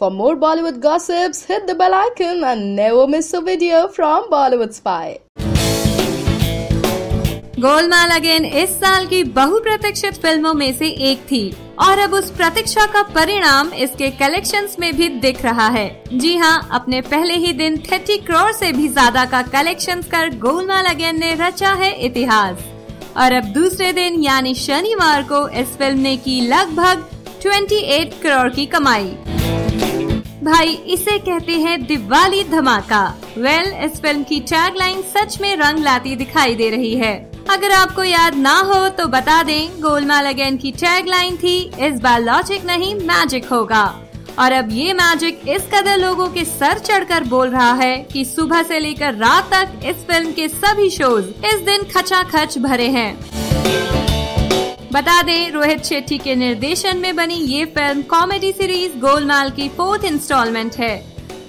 For more Bollywood gossips, hit the bell icon and never miss a video from Bollywood Spy. Golmaal again इस साल की बहुप्रतीक्षित फ़िल्मों में से एक थी और अब उस प्रतीक्षा का परिणाम इसके कलेक्शंस में भी दिख रहा है। जी हाँ अपने पहले ही दिन 30 करोड़ से भी ज़्यादा का कलेक्शंस कर गोलमाल अगेन ने रचा है इतिहास। और अब दूसरे दिन यानी शनिवार को इस फ़िल्म ने की लगभग 28 करोड़ की कमाई। भाई इसे कहते हैं दिवाली धमाका। वेल well, इस फ़िल्म की टैगलाइन सच में रंग लाती दिखाई दे रही है। अगर आपको याद ना हो तो बता दें गोलमाल अगेन की टैगलाइन थी इस बार लॉजिक नहीं मैजिक होगा। और अब ये मैजिक इस कदर लोगों के सर चढ़कर बोल रहा है कि सुबह से लेकर रात तक इस फ़िल्म के सभी शोज़ इस दिन खचा खच भरे हैं। बता दें, रोहित शेट्टी के निर्देशन में बनी ये फ़िल्म कॉमेडी सीरीज़ गोलमाल की फोर्थ इंस्टॉलमेंट है।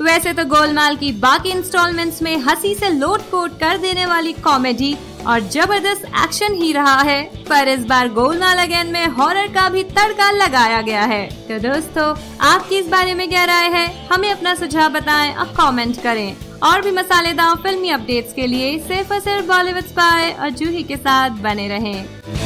वैसे तो गोलमाल की बाकी इंस्टॉलमेंट्स में हँसी से लोट पोट कर देने वाली कॉमेडी और ज़बरदस्त एक्शन ही रहा है, पर इस बार गोलमाल अगेन में हॉरर का भी तड़का लगाया गया है। तो दोस्तों, आपकी इस बारे में क्या राय है? हमें अपना सुझाव बताएँ और कमेंट करें। और भी मसालेदार फिल्मी अपडेट्स के लिए सिर्फ़ और सिर्फ़ बॉलीवुड स्पाई और जूही के साथ बने रहें।